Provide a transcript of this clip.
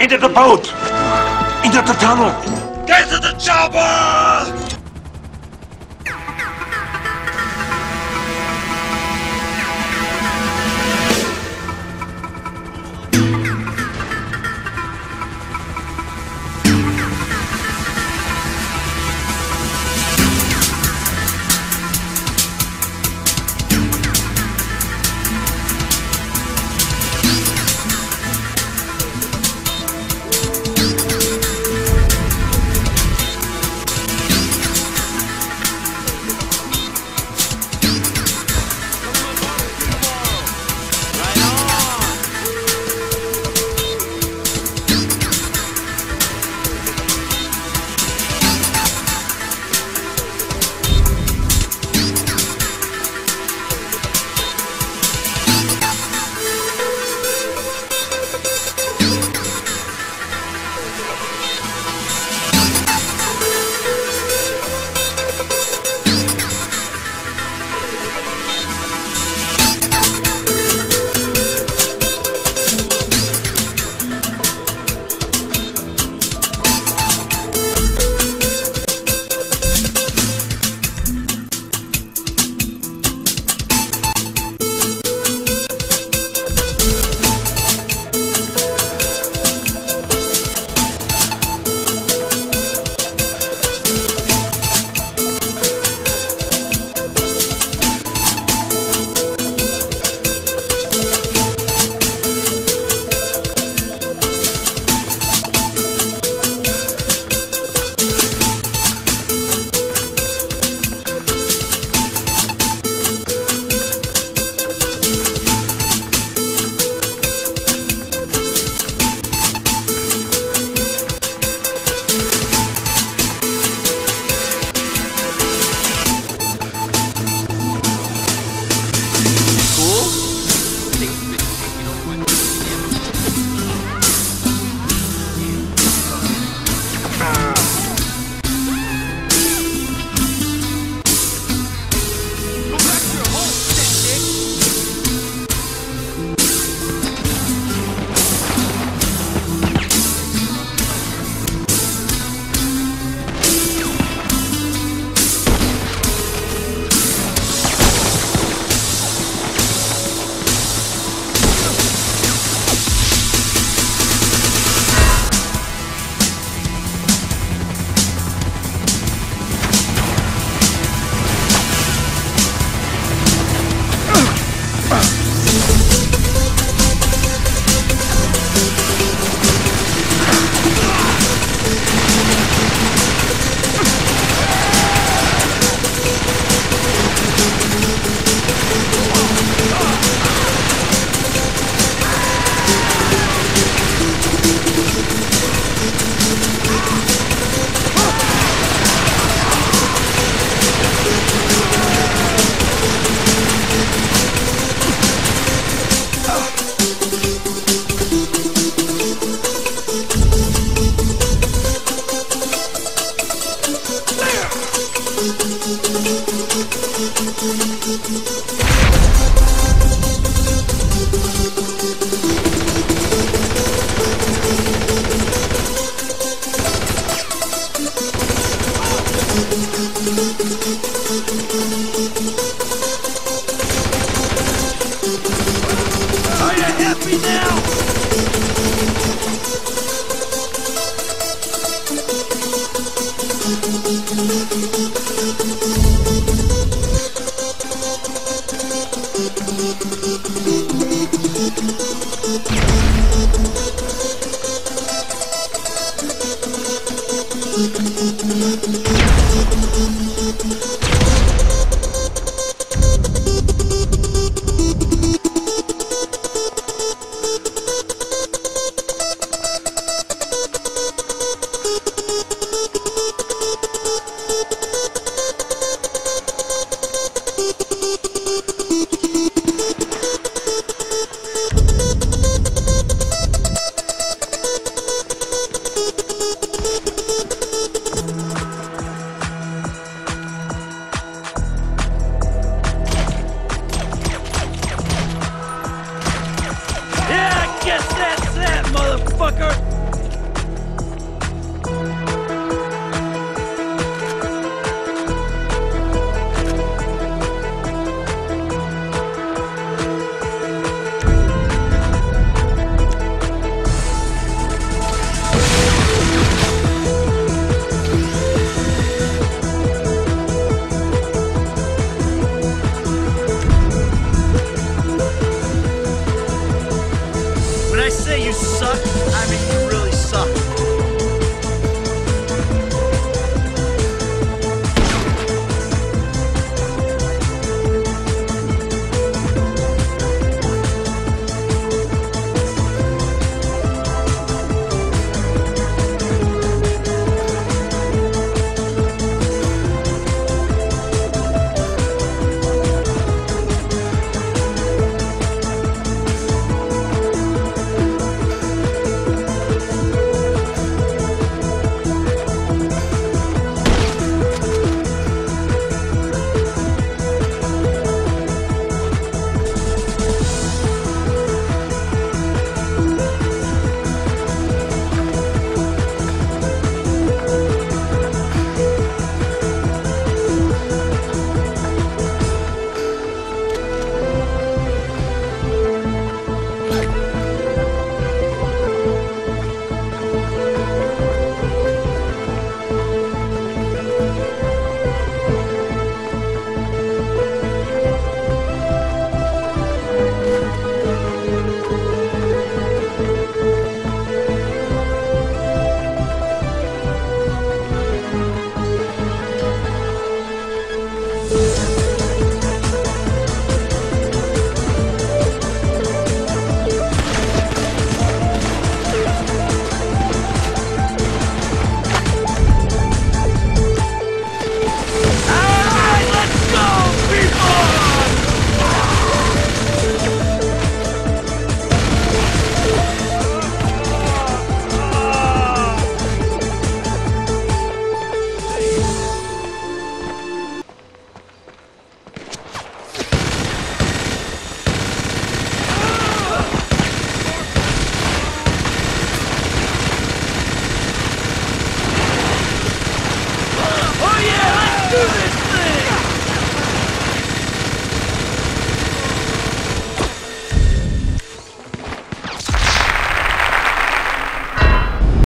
Into the boat! Into the tunnel! Get to the chopper! Are